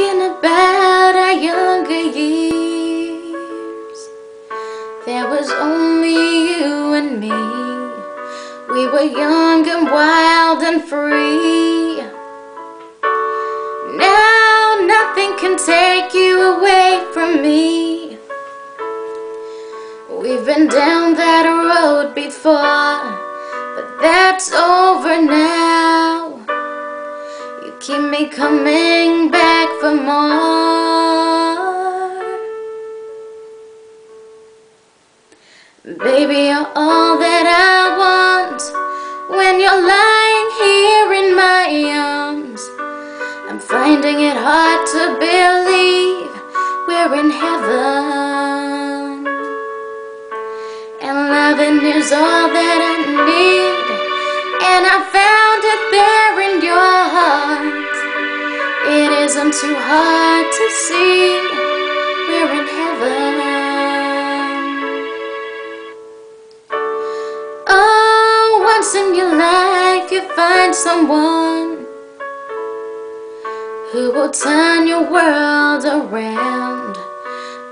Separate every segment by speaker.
Speaker 1: Thinking about our younger years. There was only you and me. We were young and wild and free. Now nothing can take you away from me. We've been down that road before But that's over now. You keep me coming back Baby, you're all that I want. When you're lying here in my arms I'm finding it hard to believe We're in heaven. And loving is all that I need And I found it there in your heart. It isn't too hard to see In your life you find someone Who will turn your world around?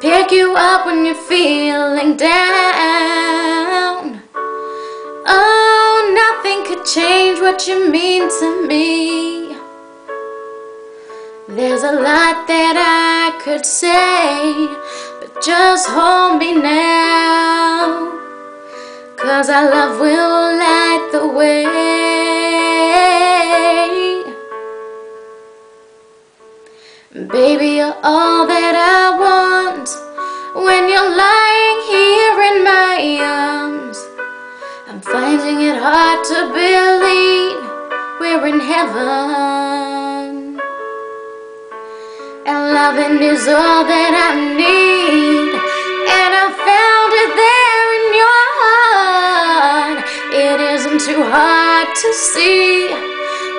Speaker 1: Pick you up when you're feeling down. Oh, nothing could change what you mean to me. There's a lot that I could say But just hold me now. Cause our love will light Baby, you're all that I want. When you're lying here in my arms I'm finding it hard to believe We're in heaven. And loving is all that I need. And I found it there in your heart. It isn't too hard to see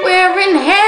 Speaker 1: We're in heaven